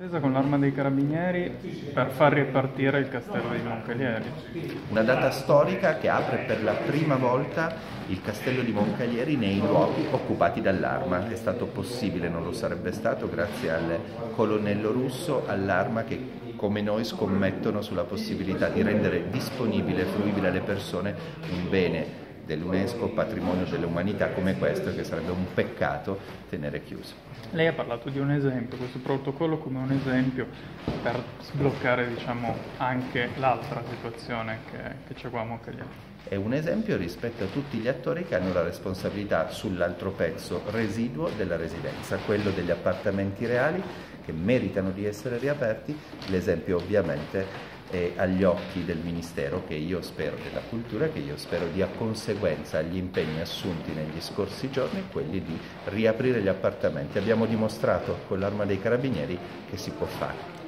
Intesa con l'arma dei carabinieri per far ripartire il castello di Moncalieri. Una data storica che apre per la prima volta il castello di Moncalieri nei luoghi occupati dall'arma. È stato possibile, non lo sarebbe stato, grazie al colonnello russo, all'arma che come noi scommettono sulla possibilità di rendere disponibile e fruibile alle persone un bene dell'UNESCO patrimonio dell'umanità come questo che sarebbe un peccato tenere chiuso. Lei ha parlato di un esempio, questo protocollo come un esempio per sbloccare diciamo, anche l'altra situazione che, che c'è qua a Moncalieri. È un esempio rispetto a tutti gli attori che hanno la responsabilità sull'altro pezzo residuo della residenza, quello degli appartamenti reali che meritano di essere riaperti, l'esempio ovviamente eh, agli occhi del Ministero che io spero della Cultura, che io spero dia conseguenza agli impegni assunti negli scorsi giorni, quelli di riaprire gli appartamenti. Abbiamo dimostrato con l'arma dei carabinieri che si può fare.